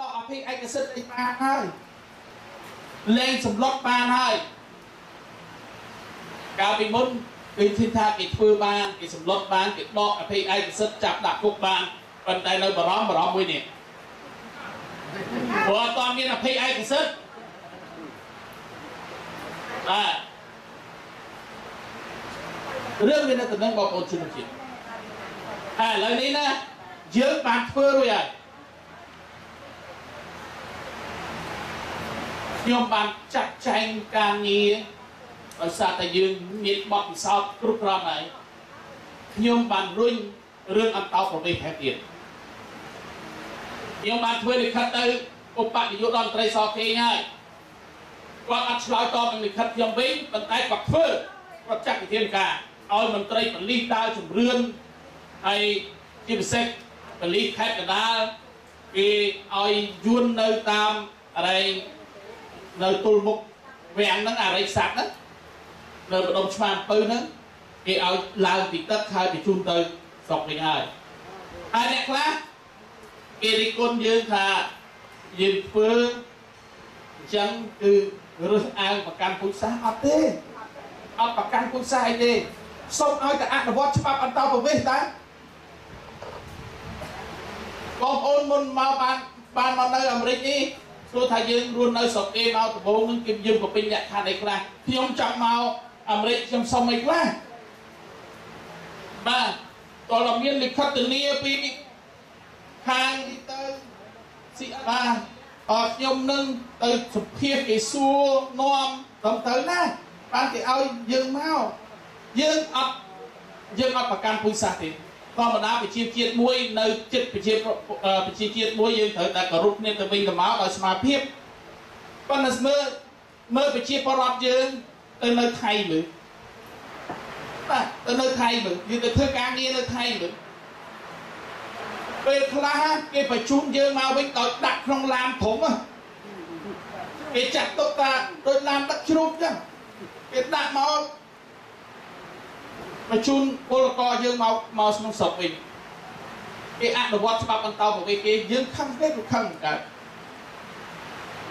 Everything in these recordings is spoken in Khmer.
ដកអភិឯកសិទ្ធិឯបានហើយលែងសម្លុតបានហើយកាលពីមុនគេគិតថាគេធ្វើបានគេសម្លុតបានគេដកអភិឯកសិទ្ធិចាប់ដាក់គុកបានប៉ុន្តែនៅបរំបរំមួយនេះព្រោះអត់ទាន់មានអភិឯកសិទ្ធិបាទរឿងវានៅទៅនឹងបងប្អូនជនជាតិហើយឥឡូវនេះណាយើងបានធ្វើរួចហើយ ខ្ញុំបានចាត់ចែងការងារដោយសារតែយើងមានបទពិសោធន៍គ្រប់គ្រាន់ហើយខ្ញុំបានរុញរឿងអន្តោប្រវេសន៍ថែមទៀតខ្ញុំបានធ្វើលិខិតទៅឧបនាយករដ្ឋមន្ត្រីសខេងហើយគាត់អត់ឆ្លើយតបនឹងលិខិតខ្ញុំវិញប៉ុន្តែគាត់ធ្វើគាត់ចាត់វិធានការឲ្យមន្ត្រីប៉ូលីសដើរជំរឿនហើយជាពិសេសប៉ូលីសខេត្តកណ្ដាលគេឲ្យយួននៅតាមអរិយ នៅទល់មុខវាំងហ្នឹងអរិយស័ក្តិហ្នឹងនៅម្ដុំឆ្មាំពៅហ្នឹងគេឲ្យឡើងពីទឹកហើយបញ្ជូនទៅស្រុកវិញហើយហើយអ្នកខ្លះគេរិះគន់យើងថាយើងធ្វើអញ្ចឹងគឺរើសអើងប្រកាន់ពុជសាសអត់ទេអត់ប្រកាន់ពុជសាសអីទេសូមឲ្យតែអនុវត្តច្បាប់អន្តរប្រវេសន៍តាបងប្អូនមុនមកបានបានមកនៅអាមេរិកនេះ ព្រោះថាយើងរស់នៅស្រុកគេមកដំបូងនឹងគេយើងក៏ពេញលក្ខខណ្ឌអីខ្លះខ្ញុំចង់មកអាមេរិកខ្ញុំសុំអីខ្លះបាទតើមានលិខិតធានាពីខាងទៅស៊ីបាទអត់ខ្ញុំនឹងទៅសុភាគេសួរនាំតាមទៅណាបានគេឲ្យយើងមកយើងអត់យើងអត់ប្រកាន់ពុយសាសទេ ធម្មតាប្រជាជាតិមួយនៅចិត្តប្រជាប្រជាជាតិមួយយើងត្រូវតែគោរពគ្នាទៅវិញទៅមកដោយស្មារភាពប៉ុន្តែមើលមើលប្រជាពលរដ្ឋយើងទៅនៅថៃមើលបាទទៅនៅថៃមើលយើងទៅធ្វើការងារនៅថៃមើលពេលខ្លះគេបញ្ជូនយើងមកវិញដោយដាក់ក្នុងឡានធំគេចាត់ទុកថាដូចឡានដឹកជ្រូកចឹងគេដាក់មក បញ្ជូនពលករយើងមកមកក្នុងស្រុកវិញគេអនុវត្តច្បាប់បន្តប្រវេសគេយើងខឹងទេក៏ខឹងកើត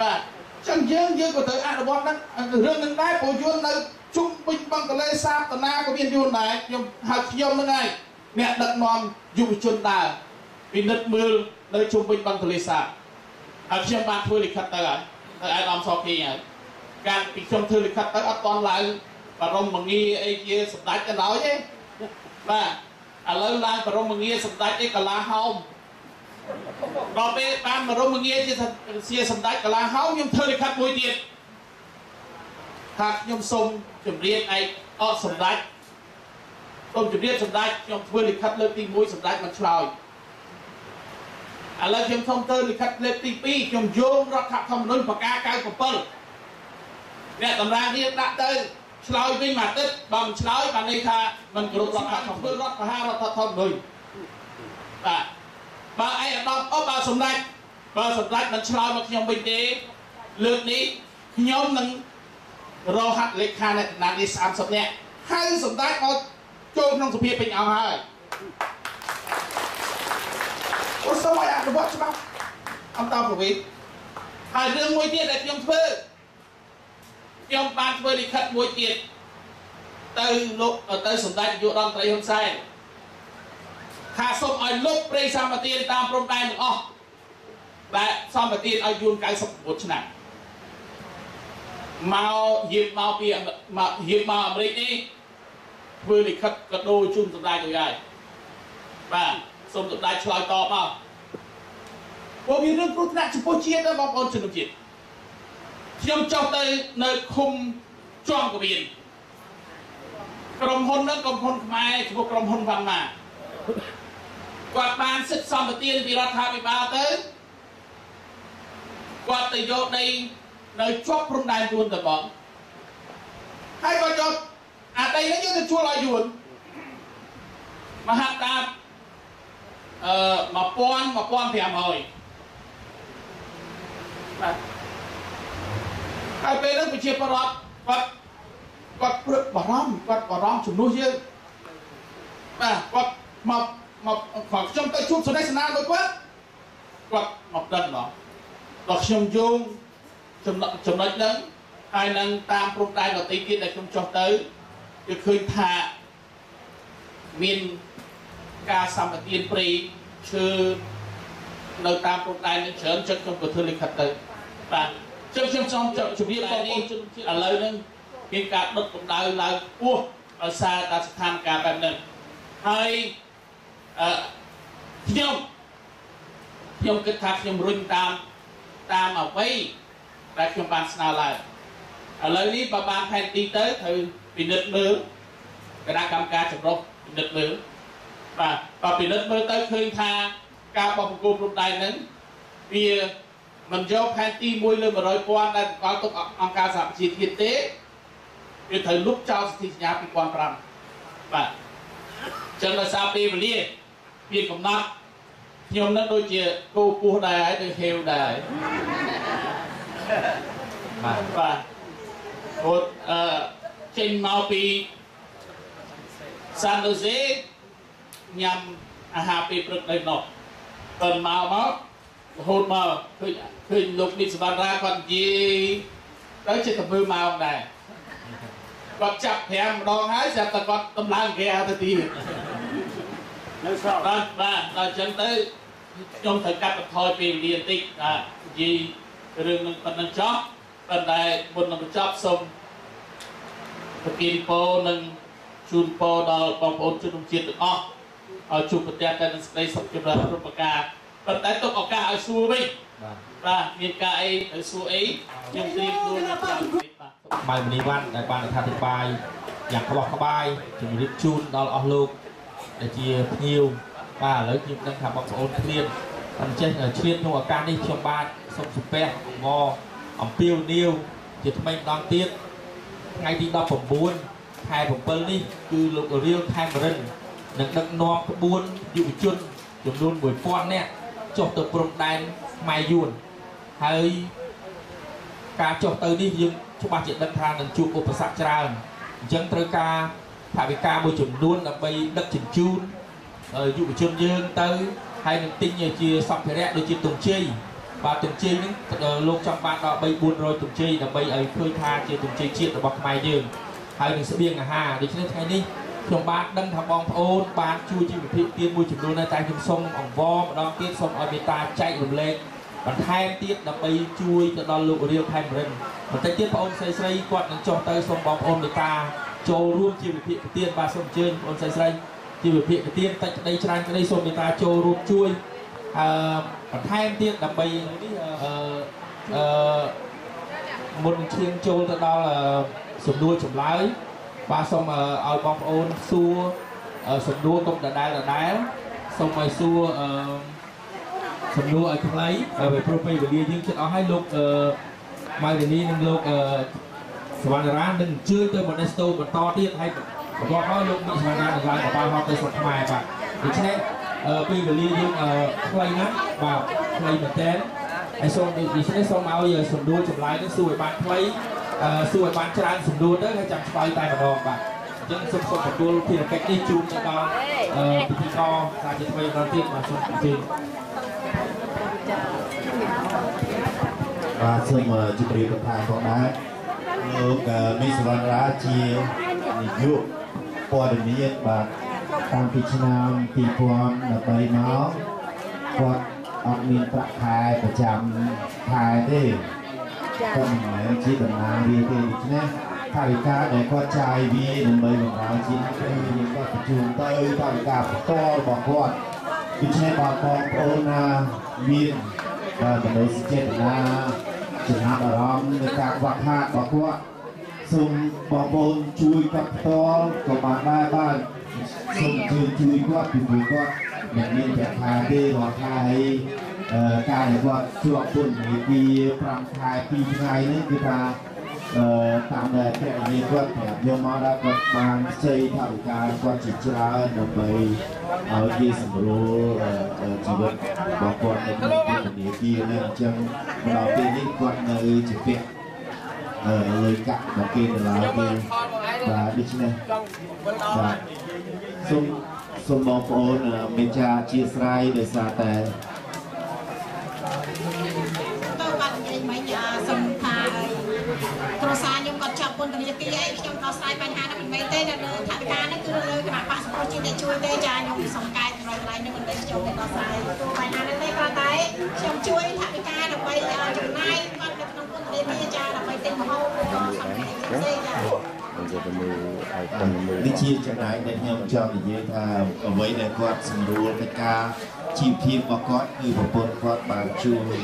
បាទចឹងយើងយើងក៏ត្រូវអនុវត្តហ្នឹងរឿងហ្នឹងដែរព្រោះយួននៅជុំវិញបឹងកលេសាបតាណាក៏មានយួនដែរខ្ញុំហៅខ្ញុំហ្នឹងហើយអ្នកដឹកនាំយុវជនដើរពិនិត្យមើលនៅជុំវិញបឹងកលេសាបហើយខ្ញុំបានធ្វើលិខិតទៅហើយទៅឯកឧត្តមសខេហើយការពីខ្ញុំធ្វើលិខិតទៅអត់តន់ឡើង បរមមងាអីជាសម្ដេចទៅដល់ទេបាទឥឡូវឡើងបរមមងាសម្ដេចឯកលាហោមដល់ពេលបានបរមមងាជាជាសម្ដេចកលាហោមខ្ញុំធ្វើលិខិតមួយទៀតថាខ្ញុំសូមជម្រាបឯកអត់សម្ដេចសូមជម្រាបសម្ដេចខ្ញុំធ្វើលិខិតលើកទី1សម្ដេចមិនឆ្លើយឥឡូវខ្ញុំសូមទៅលិខិតលើកទី2ខ្ញុំយោងរដ្ឋធម្មនុញ្ញប្រការ97អ្នកតម្រាងនេះដាក់ទៅ ឆ្លើយវិញមួយអាទិត្យបើមិនឆ្លើយបានន័យថាមិនគោរពរដ្ឋធម្មនុញ្ញរដ្ឋបហារដ្ឋធម្មនុញ្ញបាទបើឯអាដាមអបបើសម្ដេចបើសម្ដេចមិនឆ្លើយមកខ្ញុំវិញទេលើកនេះខ្ញុំនឹងរកហាត់លេខាអ្នកតំណាងនេះ30នាក់ហៅសម្ដេចមកចូលក្នុងសភាពេញអង្គហើយអូសូមឲ្យអនុវត្តច្បាប់អន្តរប្រវេសន៍ហើយរឿងមួយទៀតដែលខ្ញុំធ្វើ ខ្ញុំបានធ្វើលិខិតមួយទៀតទៅលោកទៅសម្ដេចនាយករដ្ឋមន្ត្រីហ៊ុនសែនថាសូមឲ្យលុបព្រៃសម្បត្តិតាមព្រំដែនទាំងអស់ដែលសម្បត្តិឲ្យយួន99ឆ្នាំមកយាមមកពីមកយាមមកអាមេរិកនេះធ្វើលិខិតកដោជូនសម្ដេចទៅហើយបាទសូមសម្ដេចឆ្លើយតបមកព្រោះមានរឿងគ្រោះថ្នាក់ចំពោះជាតិណាបងប្អូនជនជាតិ ខ្ញុំចុះទៅនៅឃុំជាំកវៀនក្រុមហ៊ុនហ្នឹងក្រុមហ៊ុនខ្មែរឈ្មោះក្រុមហ៊ុនវ៉ាន់ម៉ាគាត់បានសិទ្ធិសម្បទានពីរដ្ឋាភិបាលទៅគាត់ទៅយកដីនៅជាប់ព្រំដែនយួនទៅបងហើយគាត់យកអាដីនេះយកទៅជួលឲ្យយួនមហាតាបអឺ1000 1500បាទ ហើយពេលហ្នឹងប្រជាពលរដ្ឋគាត់គាត់ព្រឹកបារម្ភគាត់បារម្ភជំនួសយើងបាទគាត់មកមកគាត់ខ្ញុំទៅជួបសន្និសនាមួយគាត់គាត់មកដឹងបងដល់ខ្ញុំយោងចំណុចចំណុចហ្នឹងហើយនឹងតាមព្រំដែនដទៃទៀតដែលខ្ញុំចុះទៅគឺឃើញថាមានការសម្បទានព្រៃឈើនៅតាមព្រំដែននឹងច្រើនចិត្តខ្ញុំក៏ធ្វើលិខិតទៅបាទ ចឹងខ្ញុំសូមជម្រាបបងប្អូនជនជាតិឥឡូវហ្នឹងមានការដុតកម្ដៅឡើងខ្ពស់ដោយសារតែស្ថានភាពបែបហ្នឹងហើយអឺខ្ញុំខ្ញុំគិតថាខ្ញុំរុញតាមតាមអ្វីដែលខ្ញុំបានស្នើឡើងឥឡូវនេះបើបានផែនទីទៅត្រូវពិនិត្យមើលគណៈកម្មការចម្រុះពិនិត្យមើលបាទបើពិនិត្យមើលទៅឃើញថាការបោះបង្គោលព្រំដែនហ្នឹងវា មិនយកផែនទី1លើ100,000ដែលកល់ទុកអង្គការសហប្រជាជាតិទេវាត្រូវលុបចោលសន្ធិសញ្ញា2005បាទចឹងដោយសារពេលវេលាមានកំណត់ខ្ញុំនឹងដូចជាគោពោះដែរហើយដូចហេវដែរបាទបាទអត់អឺចេញមកពីសានដូសេញ៉ាំអាហារពេលព្រឹកនៅនោះតើមកមក រហូតមកឃើញឃើញលោកនេះសវណ្ណរាគាត់និយាយទៅជាទៅមើលមកដែរគាត់ចាប់5ម្ដងហើយស្រាប់តែគាត់ដំឡើងគេទៅទៀតនៅស្រកបាទបាទដល់អញ្ចឹងទៅខ្ញុំត្រូវកាត់បន្ថយពេលវេលាបន្តិចបាទនិយាយរឿងនឹងប៉ុណ្្នឹងចោះប៉ុន្តែមុននឹងបញ្ចប់សូមប្រគិនពោនិងជូនពរដល់បងប្អូនជនជាតិទាំងអស់ឲ្យជួបប្រទះតែនឹងសេចក្តីសុខចម្រើនគ្រប់ប្រការ ប៉ុន្តែទុកឱកាសឲ្យសួរវិញបាទបាទមានការអីឲ្យសួរអីខ្ញុំត្រៀមខ្លួននៅតាមតិចបាទបាយមនីវ៉ាន់ដែលបានអធិប្បាយយ៉ាងក្បោះក្បាយជំរាបជូនដល់អស់លោកដែលជាភ្ញៀវបាទឥឡូវខ្ញុំដឹងថាបងប្អូនឃ្លានអញ្ចឹងឆ្លៀតក្នុងឱកាសនេះខ្ញុំបាទសូមសំពះងអំពាវនាវជាថ្មីម្ដងទៀតថ្ងៃទី19ខែ7នេះគឺលោករៀលខេមរិននឹងដឹកនាំក្បួនយុវជនចំនួន1000នាក់ ចុះទៅព្រំដែនម៉ែយួនហើយការចុះទៅនេះយើងច្បាស់ជាដឹងថានឹងជួបឧបសគ្គច្រើនអញ្ចឹងត្រូវការថវិកាមួយចំនួនដើម្បីដឹកជញ្ជូនយុវជនយើងទៅហើយនឹងទិញជាសម្ភារៈដូចជាទងជ័យបាទទងជ័យនេះលោកចង់បានដល់3 400ទងជ័យដើម្បីឲ្យឃើញថាជាទងជ័យជាតិរបស់ខ្មែរយើងហើយនឹងស្បៀងអាហារដូច្នេះថ្ងៃនេះ ខ្ញុំបានដឹងថាបងប្អូនបានជួយជីវភាពទៀនមួយចំនួនតែខ្ញុំសូមអង្វរម្ដងទៀតសូមឲ្យមេត្តាចែករំលែកបន្ថែមទៀតដើម្បីជួយទៅដល់លោករៀលខេមរិនបន្តិចទៀតបងអូនស្រីស្រីគាត់នឹងចុះទៅសូមបងប្អូនមេត្តាចូលរួមជាវិភាគទានបាទសូមអញ្ជើញបងអូនស្រីស្រីជាវិភាគទានតិចក្តីច្រើនក្តីសូមមេត្តាចូលរួមជួយអឺបន្ថែមទៀតដើម្បីអឺអឺមុនឈានចូលទៅដល់សំណួរចម្លើយ បាទសូមឲ្យបងប្អូនសួរសំណួរកុំដដែលដដែលសូមឲ្យសួរអឺសំណួរឲ្យខ្លីហើយព្រោះពេលវេលាយើងជិតអស់ហើយលោកអឺម៉ៅនីនិងលោកអឺសវណ្ណរានឹងអញ្ជើញទៅ Modesto បន្តទៀតហើយបន្ទាប់មកលោកមីសវណ្ណរានឹងឡើងកប៉ាល់ហោះទៅស្រុកខ្មែរបាទដូច្នេះពេលវេលាយើងខ្លីណាស់បាទខ្លីមែនតើហើយសូមដូច្នេះសូមឲ្យសំណួរចម្លើយនេះសួរឲ្យបានខ្លី សួរឲ្យបានច្រើនសំណួរទៅហើយចាំឆ្លើយតែម្ដងបាទអញ្ចឹងសូមសូមទទួលភារកិច្ចនេះជូនទៅដល់ពិធីករសាជាថ្មីម្ដងទៀតបាទសូមអញ្ជើញបាទសូមជម្រាបបន្ថែមផងដែរលោកមីសវណ្ណរាជានាយកព័ត៌មានបាទតាំងពីឆ្នាំ2013មកគាត់អត់មានប្រាក់ខែប្រចាំខែទេ គាត់មិនមែនជាតំណាងវាទេដូច្នេះថវិកាដែលគាត់ចាយវាដើម្បីបម្រើជាតិគឺគាត់បញ្ជូនទៅថវិកាផ្ទាល់របស់គាត់ដូច្នេះបងប្អូនណាមានបណ្ដោយចេតនាចំណាប់អារម្មណ៍នៃការខ្វះខាតរបស់គាត់សូមបងប្អូនជួយគាត់ផ្ទាល់ក៏បានដែរបាទសូមជួយជួយគាត់ពីព្រោះគាត់មិនមានប្រាក់ខែទេរាល់ខែហើយ ការដែលគាត់ជាប់ពន្ធនាគារ5ខែ2ថ្ងៃនេះគឺថាអឺតាមដែលព្រះរាជគាត់ប្រាប់យកមកដល់គាត់បានផ្សេងថាវិការគាត់ជាច្រើនដើម្បីឲ្យគេសម្រួលជីវិតរបស់គាត់នៅក្នុងពន្ធនាគារនេះអញ្ចឹងដល់ពេលនេះគាត់នៅជាពាក់អឺលុយកាក់របស់គេទៅឡើយទេបាទដូច្នេះបាទសូមសូមបងប្អូនមេចាអធិស្ឋានដោយសារតែ នាទីឲ្យខ្ញុំដោះស្រាយបញ្ហានេះមិនមែនទេនៅលើថាវិការនេះគឺនៅលើគណៈបកសង្គ្រោះជាតិជួយទេចាខ្ញុំសង្កេតរំលែងនេះមិនមែនខ្ញុំដោះស្រាយបញ្ហានេះទេគ្រាន់តែខ្ញុំជួយថាវិការដើម្បីឲ្យចំណាយបាត់នៅក្នុងពន្ធនាគារចាដើម្បីទិញម្ហូបឬក៏សំខាន់ផ្សេងចាទៅមើលឲ្យដឹងមើលនេះជាចំណែកដែលខ្ញុំចង់និយាយថាអ្វីដែលគាត់សម្រួលកិច្ចការជីវភាពរបស់គាត់គឺប្រពន្ធគាត់បានជួយ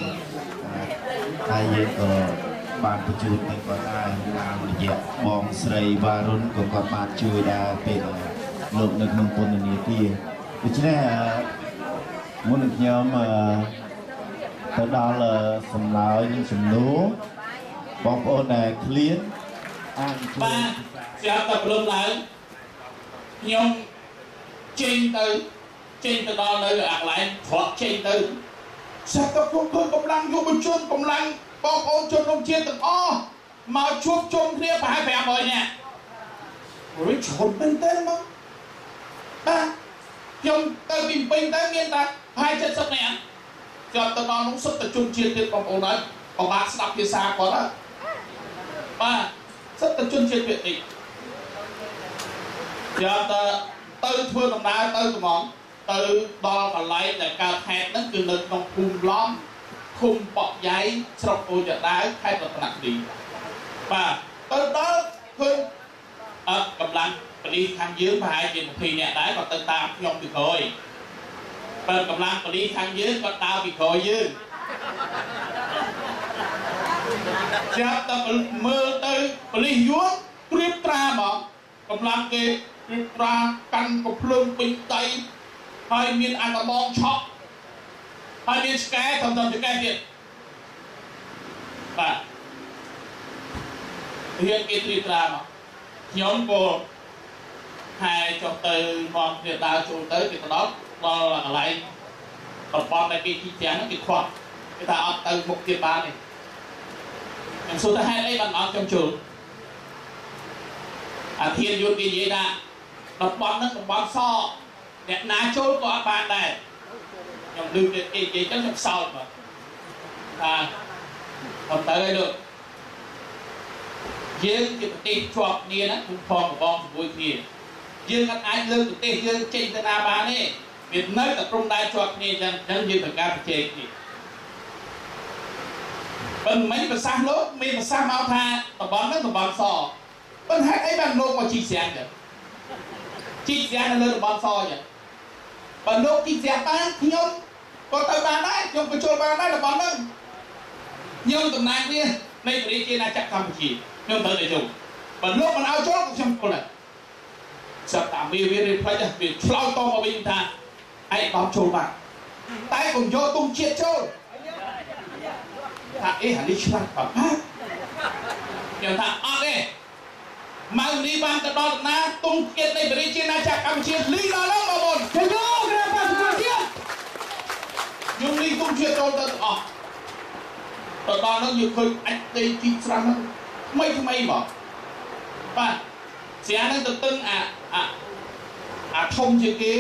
ហើយយើងក៏ បានបញ្ជូនទៅគាត់ដែរតាមរយៈបងស្រីវ៉ារុនក៏គាត់បានជួយដែរពេលលោកនៅក្នុងពន្ធនាគារដូច្នេះមុននឹងខ្ញុំទៅដល់សំណើនិងសំណួរបងប្អូនដែលឃ្លានអាចជួយបាទស្រាប់តែព្រមឡើងខ្ញុំចេញទៅចេញទៅដល់នៅអាកន្លែងត្រកចេញទៅស្រាប់តែខ្ញុំឃើញកម្លាំងយុវជនកម្លាំង បងប្អូនជនរួមជាតិទាំងអស់មកជួបជុំគ្នាប្រហែល500នាក់អូយឈុតមែនទេមកបាទខ្ញុំទៅពីពេញទៅមានតែប្រហែល70នាក់ចាប់ទៅដល់នោះសុទ្ធតែជនជាតិទៀតបងប្អូនហើយពិបាកស្ដាប់ភាសាគាត់ហើយបាទសិទ្ធិជនជាតិភាគតិចយកទៅទៅធ្វើដំណើរទៅត្មងទៅដល់កន្លែងដែលកើតហេតុហ្នឹងគឺនៅក្នុងភូមិឡំ ឃុំប៉ក់យ៉ៃស្រុកអូចដាវខេត្តរតនគិរីបាទទៅដល់ឃើញអត់កម្លាំងប៉ូលីសខាងយើងប្រហែលជា20នាក់ដែរគាត់ទៅតាមខ្ញុំពីក្រោយបើកម្លាំងប៉ូលីសខាងយើងគាត់ដើរពីក្រោយយើងចាប់តែមើលទៅប៉ូលីសយួនត្រៀបត្រាហ្មងកម្លាំងគេត្រៀបត្រាកាន់កំភ្លើងពេញដៃហើយមានអាកបងឆក់ ហើយមានស្កែត្រឹមត្រូវស្កែទៀតបាទរៀនគេត្រៀបត្រាមកខ្ញុំក៏ហើយចុះទៅមកគ្នាដើរចូលទៅគេទៅដល់ដល់កន្លែងប្រព័ន្ធដែលគេជីទាំងហ្នឹងគេខ្វះគេថាអត់ទៅមុខទៀតបានទេខ្ញុំសួរថាហេតុអីបានអត់ខ្ញុំចូលអាធានយុទ្ធគេនិយាយថាតំបន់ហ្នឹងតំបន់សអ្នកណាចូលក៏អត់បានដែរ ខ្ញុំឮគេនិយាយចឹងខ្ញុំសោតមកថាខ្ញុំទៅហើយលោកយើងជាប្រទេសជាប់គ្នាណាគុំផងបងជាមួយគ្នាយើងអត់អាចលើកប្រទេសយើងចេញទៅណាបានទេវានៅតែព្រំដែនជាប់គ្នាចឹងចឹងយើងត្រូវការប្រជែងគ្នាប៉ុន្តែមិនប្រសាសន៍លោកមានប្រសាសន៍មកថាតំបន់ហ្នឹងតំបន់សប៉ុន្តែហេតុអីបានលោកមកជីកស្រាំងចឹងជីកស្រាំងនៅលើតំបន់សចឹងបើលោកជីកស្រាំងបានខ្ញុំ ក៏ទៅបានដែរខ្ញុំបញ្ចូលបានដែររបស់ហ្នឹងខ្ញុំតំណាងវានៃព្រះរាជាណាចក្រកម្ពុជាខ្ញុំត្រូវតែយល់បើលោកមិនឲ្យចូលខ្ញុំគល់ដែរសត្វតាវាវារៀនផ្លេចវាឆ្លោយតមកវិញថាឯងបោកចូលបានតែកុំយកទុំជាតិចូលថាអេអានេះឆ្លាស់បាត់ណាខ្ញុំថាអត់ទេម៉ៅនេះបានទៅដល់ណាទុំជាតិនៃព្រះរាជាណាចក្រកម្ពុជាលីដល់ឡើងបងប្អូន ខ្ញុំលីទុំជាតិចូលទៅអស់ទៅដល់នោះយើងឃើញអាចដីជីស្រះហ្នឹងថ្មីថ្មីមកបាទស្រាហ្នឹងទៅទឹងអាអាអាធំជាងគេ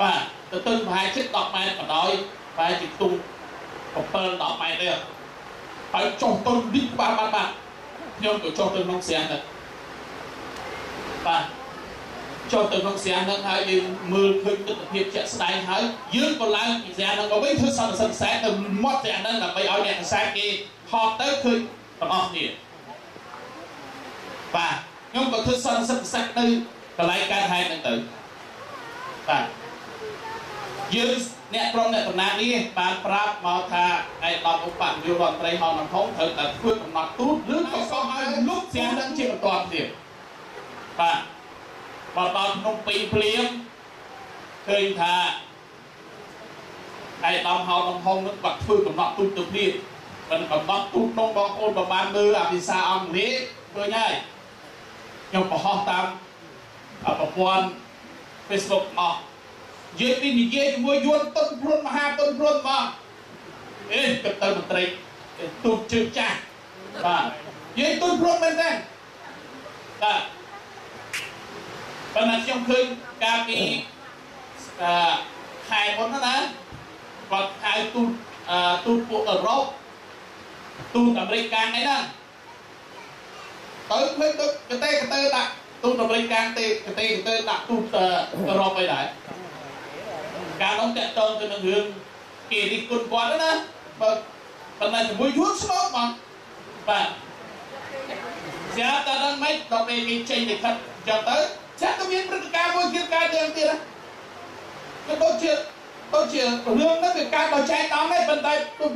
បាទទៅទឹងប្រហែលជិត10ម៉ែត្របដោយប្រហែលជាទុំ7 10ម៉ែត្រទេហើយចុះទៅឌីកបាទបាទបាទខ្ញុំក៏ចុះទៅក្នុងស្រាទៅបាទ ចុះទៅក្នុងស្រាហ្នឹងហើយយើងមើលឃើញទស្សនវិជ្ជាជាក់ស្ដែងហើយយើងក៏ឡើងពីស្រាហ្នឹងក៏វិញធ្វើសន្និសិទខ្សែទៅមាត់ស្រាហ្នឹងដើម្បីឲ្យអ្នកខ្សែគេហត់ទៅឃើញទាំងអស់គ្នាបាទខ្ញុំក៏ធ្វើសន្និសិទខ្សែទៅកន្លែងកើតហេតុហ្នឹងទៅបាទយើងអ្នកក្រុមអ្នកតំណាងនេះបានប្រាប់មកថាឯកឧបបនាយករដ្ឋមន្ត្រីហងនំហុងត្រូវតែធ្វើកំណត់ទូតឬក៏សូមឲ្យលោកស្រានឹងជាបន្តទៀតបាទ បើដល់ភ្នំពេញភ្លាមឃើញថាឯកឧបហៅនំហុងនឹងបាត់ធ្វើកំណត់ទូតទៅទៀតមិនកំណត់ទូតក្នុងបងប្អូនប្រហែលមើលអាភាសាអង់គ្លេសឃើញហើយខ្ញុំបង្ហោះតាមប្រព័ន្ធ Facebook អស់និយាយពីនិយាយជាមួយយួនតុនព្រុនមហាតុនព្រុនបងអេទៅទៅមន្ត្រីទូតជើងចាស់បាទនិយាយតុនព្រុនមែនទេបាទ ប៉ុន្តែខ្ញុំឃើញកាលពីអឺខែមុនណាគាត់ហៅទូតទូតពួកអឺរ៉ុបទូតអាមេរិកកាំងអីហ្នឹងទៅឃើញទៅកតេកតេដាក់ទូតអាមេរិកកាំងទេកតេកតេដាក់ទូតអឺរ៉ុបអីដែរការនោះតកតងទៅនឹងរឿងគេរិះគន់គាត់ណាបើប៉ុន្តែជាមួយយួនស្មោកបងបាទស្រាប់តែដល់មិនដល់ពេលគេចេញទៅខិតចឹងទៅ ចាក់ទៅមានព្រឹត្តិការណ៍មួយទៀតកើតឡើងទៀតណាក៏ដូចជាដូចជារឿងហ្នឹងវាកើតដោយចែកតំដែរប៉ុន្តែ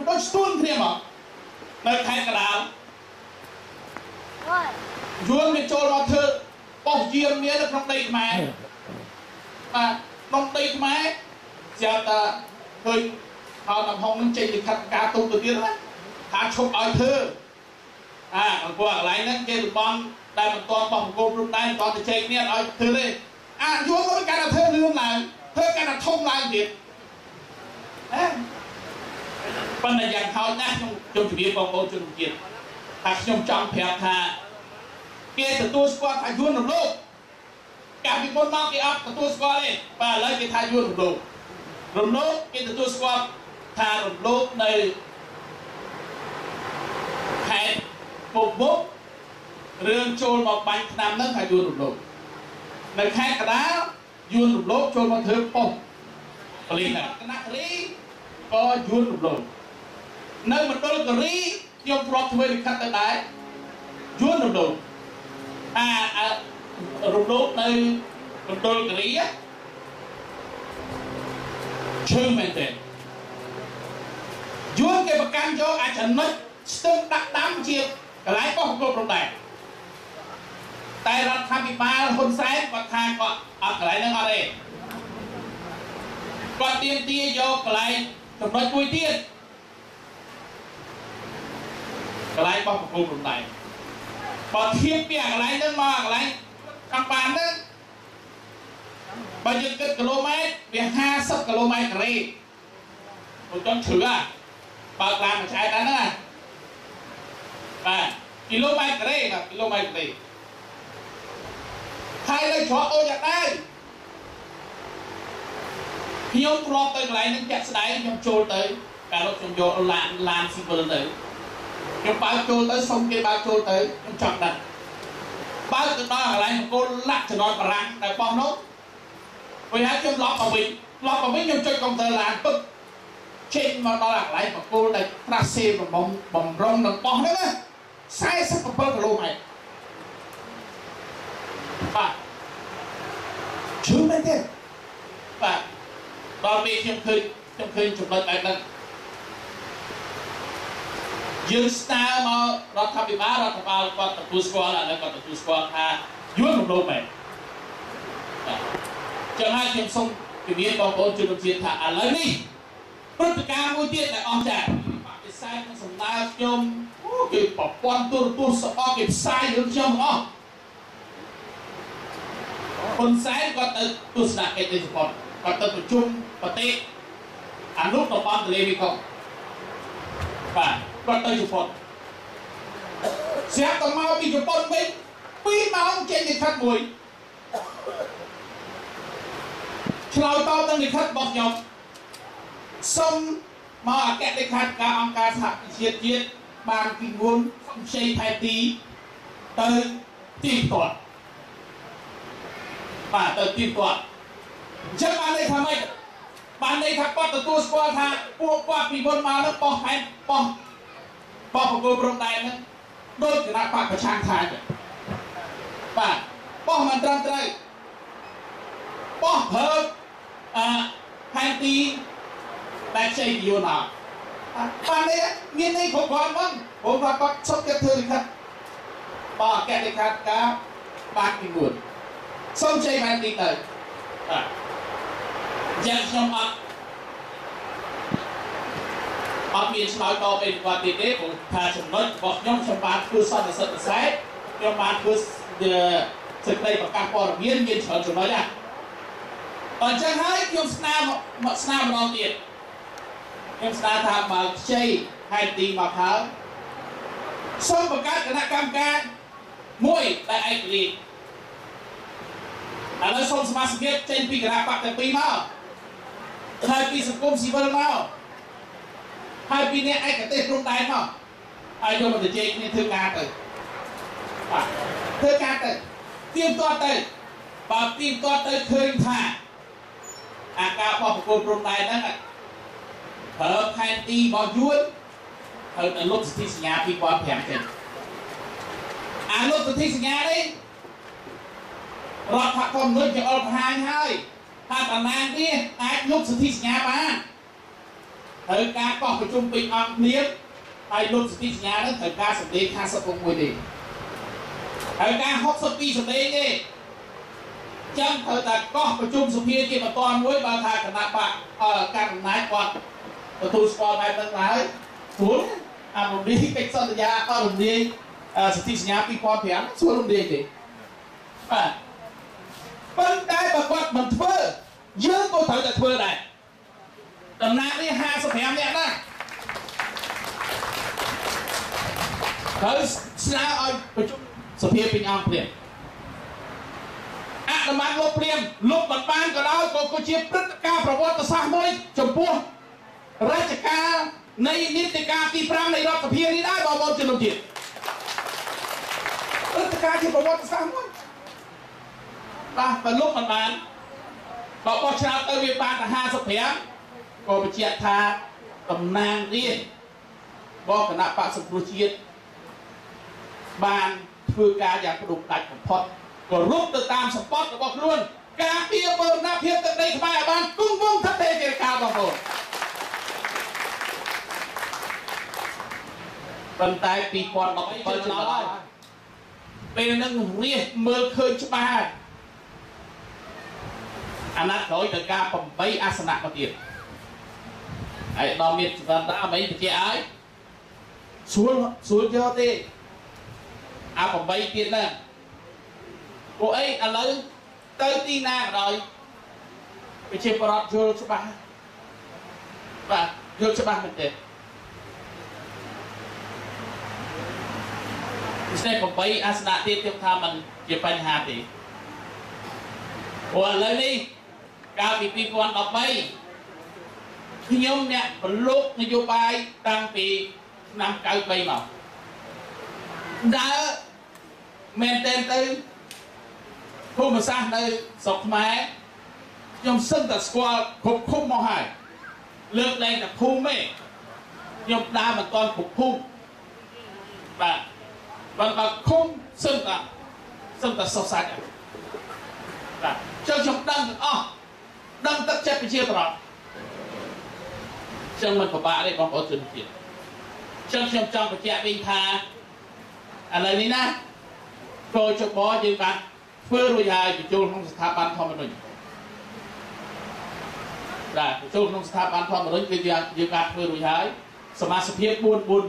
ដូចស្ទួនគ្នាមកនៅខេត្តកណ្ដាលយួនវាចូលមកធ្វើបោះជាមាននៅក្នុងដីខ្មែរបាទក្នុងដីខ្មែរស្រាប់តែឃើញខោតំហុងនឹងចេញលិខិតការទូតទៅទៀតណាថាឈប់ឲ្យធ្វើអាអង្គកន្លែងហ្នឹងគេរបង ដែលមិនទាន់បោះបង្គោលព្រំដែនមិនទាន់ទៅជែកគ្នាឲ្យធ្វើទេអាយួនគាត់កាន់តែធ្វើលឿនឡើងធ្វើកាន់តែធំឡើងទៀតអេប៉ុន្តែយ៉ាងហោចណាស់ខ្ញុំខ្ញុំជម្រាបបងប្អូនជនជាតិថាខ្ញុំចង់ប្រាប់ថាគេទទួលស្គាល់ថាយួនរំលោភកាលពីមុនមកគេអត់ទទួលស្គាល់ទេបាទឥឡូវគេថាយួនរំលោភរំលោភគេទទួលស្គាល់ថារំលោភនៅខេត្តពុកបុក រឿងចូលមកបាញ់ឆ្នាំហ្នឹងថាយួនរំលោភនៅខេត្តកណ្ដាលយួនរំលោភចូលមកធ្វើប៉ុស្តិ៍ប៉ូលីសគណៈរីក៏យួនរំលោភនៅមណ្ឌលគិរីខ្ញុំធ្លាប់ធ្វើលិខិតទៅដែរយួនរំលោភអារំលោភនៅមណ្ឌលគិរីឈើមែនទេយួនគេប្រកាន់យកអាចចំណុចស្ទឹងដាក់ដាំជាកន្លែងបោះគោប្រដែ តែរដ្ឋាភិបាលហ៊ុនសែនគាត់ថាគាត់អត់កន្លែងហ្នឹងអត់ទេគាត់ទៀមទាយកកន្លែងចំណុចមួយទៀតកន្លែងបោះគោប្រដែបើធៀបពីកន្លែងហ្នឹងមកកន្លែងខាងបានហ្នឹងបើយើងគិតគីឡូម៉ែត្រវា50គីឡូម៉ែត្រការ៉េមិនចង់ជ្រឺបើកឡានមួយឆ្អែតហ្នឹងណាបាទគីឡូម៉ែត្រការ៉េបាទគីឡូម៉ែត្រការ៉េ ហើយនៅច្រកអូយ៉ាដែរខ្ញុំធ្លាប់ទៅកន្លែងហ្នឹងចាក់ស្ដែងខ្ញុំចូលទៅកាលនោះខ្ញុំយកឡានឡានស៊ីវិលទៅខ្ញុំបើកចូលទៅសុំគេបើកចូលទៅខ្ញុំចង់ដឹងបើកទៅដល់កន្លែងអង្គលាក់ចំណន់បារាំងដែលបោះនោះវិញហើយខ្ញុំឡប់មកវិញឡប់មកវិញខ្ញុំចុចកុំព្យូទ័រឡានពឹកចេញមកដល់កន្លែងបកគោលដែលត្រាសេបំបំបំរុងនឹងបោះហ្នឹងណា47គីឡូម៉ែត្របាទជឿ មែនទេបាទដល់ពេលខ្ញុំឃើញខ្ញុំឃើញចំណុចបែបហ្នឹងយើងស្នើមករដ្ឋាភិបាលរដ្ឋាភិបាលគាត់ទទួលស្គាល់ឥឡូវគាត់ទទួលស្គាល់ថាយួនរំលោភមែនបាទចឹងហើយខ្ញុំសូមជំរាបបងប្អូនជនជាតិថាឥឡូវនេះព្រឹត្តិការណ៍មួយទៀតដែលអស្ចារ្យបដិសេធនឹងសម្ដៅខ្ញុំអូគេប្រព័ន្ធទូរទស្សន៍សបគេផ្សាយរឿងខ្ញុំអស់ ហ៊ុនសែនគាត់ទៅទស្សនកិច្ចនៃសពតគាត់ទៅប្រជុំប្រទេសអនុតំបន់ទន្លេមេគង្គបាទគាត់ទៅជប៉ុនស្រាប់តែមកពីជប៉ុនវិញ2ម៉ោងចេញលិខិតមួយឆ្លើយតបនឹងលិខិតរបស់ខ្ញុំសូមមកអគ្គលេខាធិការអង្គការសហប្រជាជាតិបានពីងួនសំជ័យថៃទីទៅទីគាត់ បាទទៅទីគាត់អញ្ចឹងបានន័យថាម៉េចបានន័យថាគាត់ទទួលស្គាល់ថាពួកគាត់ពីមុនមកនោះបោះផែនបោះបោះបង្គោលព្រំដែនហ្នឹងដោយគណៈបកប្រឆាំងថាចឹងបាទបោះមិនត្រឹមត្រូវបោះប្រើអឺផែនទីតែខ្ចីពីយូរណាស់បាននេះមាននេះគ្រប់គ្រាន់ហ្មងព្រោះថាគាត់សុខចិត្តធ្វើលិខិតបោះអគ្គលេខាធិការបានពីមួយ សូមជ័យបានទីទៅបាទយ៉ាងខ្ញុំអត់អត់មានឆ្លើយតបអីគាត់ទៀតទេព្រោះថាចំណុចរបស់ខ្ញុំខ្ញុំបានធ្វើសន្និសិទពិសេសខ្ញុំបានធ្វើសេចក្តីប្រកាសព័ត៌មានមានច្រើនចំណុចណាអញ្ចឹងហើយខ្ញុំស្នើមកស្នើម្ដងទៀតខ្ញុំស្នើថាបើខ្ចីហេតុទីមកហើយសូមបង្កើតគណៈកម្មការមួយដែលឯករាជ្យ ឥឡូវសូមសមាជិកចេញពីគណៈបកទាំងពីរមកហើយពីសង្គមស៊ីវិលមកហើយពីអ្នកឯកទេសព្រំដែនមកហើយយកមកទៅជែកគ្នាធ្វើការទៅបាទធ្វើការទៅទៀមទាត់ទៅបើទៀមទាត់ទៅឃើញថាអាការបោះប្រគល់ព្រំដែនហ្នឹងប្រើផែនទីរបស់យួនត្រូវតែលុបសិទ្ធិសញ្ញា2005ចេញអាលុបសិទ្ធិសញ្ញានេះ រដ្ឋធម្មនុញ្ញជាអល់បង្ហាញហើយថាតំណាងនេះអាចលុបសិទ្ធិសញ្ញាបានត្រូវការកោះប្រជុំពេញអង្គគ្នាហើយលុបសិទ្ធិសញ្ញានឹងត្រូវការសម្លេង56ទេហើយការ62សម្លេងទេចឹងត្រូវតែកោះប្រជុំសភាជាបន្តមួយបើថាគណៈបកកាន់អំណាចគាត់ទទួលស្គាល់បែបហ្នឹងហើយស្រួលអារំលាយកិច្ចសន្យាអរំលាយសិទ្ធិសញ្ញា2005ស្រួលរំលាយទេបាទ ប៉ុន្តែបើគាត់មិនធ្វើយើងក៏ត្រូវតែធ្វើដែរតំណាងនេះ55នាក់ណាត្រូវស្នើឲ្យប្រជុំសភាពេញអង្គព្រាមអនុម័តលុបព្រាមលុបមិនបានក៏ដោយក៏គឺជាព្រឹត្តិការណ៍ប្រវត្តិសាស្ត្រមួយចំពោះរជ្ជកាលនៃនីតិកាលទី5នៃរដ្ឋសភានេះដែរបងប្អូនជនជាតិព្រឹត្តិការណ៍ជាប្រវត្តិសាស្ត្រមួយ បាទបើលុបមិនបានបើបោះឆ្នោតទៅវាបានតែ55ក៏បញ្ជាក់ថាតំណាងរាជរបស់គណៈបកសង្គ្រោះជាតិបានធ្វើការយ៉ាងផ្ដុកដាច់បំផុតគោរពទៅតាមសម្បត្តិរបស់ខ្លួនការពារបូរណភាពទឹកដីខ្មែរឲ្យបានគង់វង្សថិតទេជាកាលបងប្អូនប៉ុន្តែ2017ចន្លោះពេលហ្នឹងរៀសមើលឃើញច្បាស់ អាណត្តិក្រោយទៅការ8អាសនៈមកទៀតហើយដល់មានចន្ទតាមិនបញ្ជាក់ឲ្យស្រួលស្រួលយកទេអា8ទៀតហ្នឹងពួកអីឥឡូវទៅទីណាក៏ដោយប្រជាប្រដ្ឋយល់ច្បាស់បាទយល់ច្បាស់មែនទេពិសេស8អាសនៈទៀតខ្ញុំថាมันជាបញ្ហាទេព្រោះឥឡូវនេះ កាលពី2013ខ្ញុំអ្នកប្រឡូកនយោបាយតាំងពីឆ្នាំ93មកដើរមែនតែនទៅភូមិសាស្ត្រនៅស្រុកខ្មែរខ្ញុំសឹងតែស្គាល់គ្រប់ភូមិមកហើយលើកលែងតែភូមិទេខ្ញុំដើរមិនទាន់គ្រប់ភូមិបាទបើបើឃុំសឹងតែសឹងតែសុខសាច់បាទចុះខ្ញុំដឹងទាំងអស់ ដឹងទឹកចិត្តប្រជាប្រដ្ឋចឹងមិនពិបាកទេបងប្អូនជនជាតិចឹងខ្ញុំចង់បញ្ជាក់វិញថាឥឡូវនេះណាកោចបយើងបានធ្វើរួចហើយបញ្ចូលក្នុងស្ថាប័នធម្មនុញ្ញបាទបញ្ចូលក្នុងស្ថាប័នធម្មនុញ្ញគឺយើងបានធ្វើរួចហើយសមាជិកភាព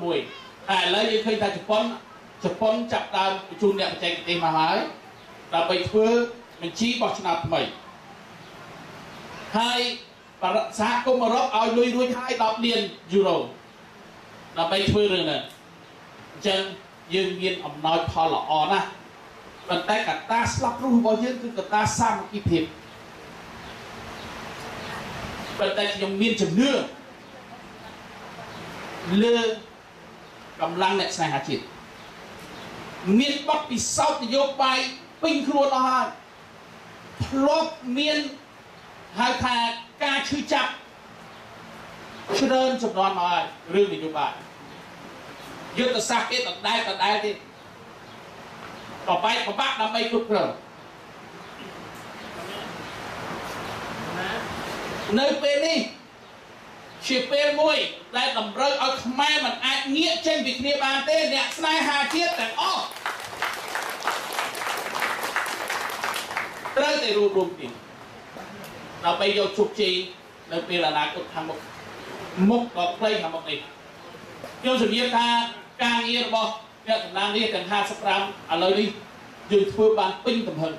441តែឥឡូវយើងឃើញថាជប៉ុនជប៉ុនចាប់ដើមបញ្ជូនអ្នកបច្ចេកទេសមកហើយដើម្បីធ្វើបញ្ជីបោះឆ្នោតថ្មី ហើយសហគមន៍អឺរ៉ុបឲ្យលុយរួចហើយ10លានយូរ៉ូដើម្បីធ្វើរឿងនេះអញ្ចឹងយើងមានអំណោយផលល្អណាស់ប៉ុន្តែកត្តាស្លាប់រស់របស់យើងគឺកត្តាសាមគ្គីភាពប៉ុន្តែខ្ញុំមានជំនឿលើកម្លាំងអ្នកស្នេហាជាតិមានបទពិសោធន៍នយោបាយពេញខ្លួនអស់ហើយធ្លាប់មាន ហៅថាការឈឺចាប់ច្រើនចំនួនមកហើយរឿងនយោបាយយុទ្ធសាស្ត្រគេដដែលដដែលទៀតបបែកបបាក់ដើម្បីគ្រប់គ្រងនៅពេលនេះជាពេលមួយដែលតម្រូវឲ្យខ្មែរមិនអាចងាកចេញពីគ្នាបានទេអ្នកស្នេហាជាតិទាំងអស់ត្រូវតែរួមរួមគ្នា ដើម្បីយកជោគជ័យនៅពេលអនាគតខាងមុខមុខដ៏ខ្លីខាងមុខនេះខ្ញុំជំរាបថាការងាររបស់អ្នកតំណាងរាស្ត្រទាំង55ឥឡូវនេះយើងធ្វើបានពេញទំហឹង